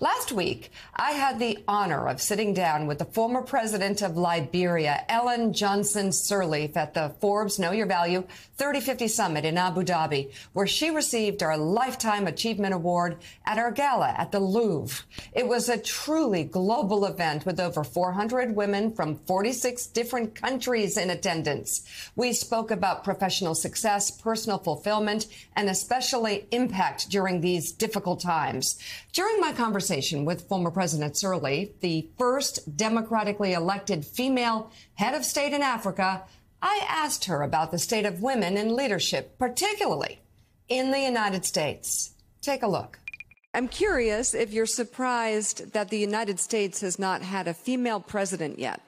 Last week, I had the honor of sitting down with the former president of Liberia, Ellen Johnson Sirleaf, at the Forbes Know Your Value 3050 Summit in Abu Dhabi, where she received our Lifetime Achievement Award at our gala at the Louvre. It was a truly global event with over 400 women from 46 different countries in attendance. We spoke about professional success, personal fulfillment, and especially impact during these difficult times. During my conversation with former President Sirleaf, the first democratically elected female head of state in Africa, I asked her about the state of women in leadership, particularly in the United States. Take a look. I'm curious if you're surprised that the United States has not had a female president yet.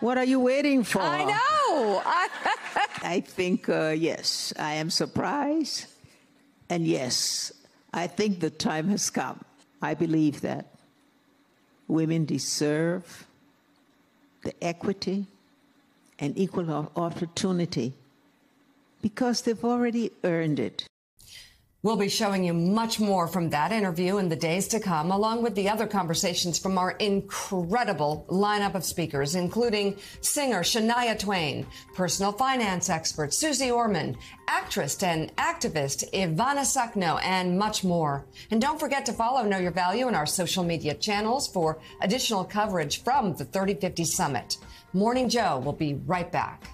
What are you waiting for? I know. I think, uh, yes, I am surprised. And yes, I think the time has come. I believe that women deserve the equity and equal opportunity because they've already earned it. We'll be showing you much more from that interview in the days to come, along with the other conversations from our incredible lineup of speakers, including singer Shania Twain, personal finance expert Suze Orman, actress and activist Ivana Sukno, and much more. And don't forget to follow Know Your Value in our social media channels for additional coverage from the 3050 Summit. Morning Joe will be right back.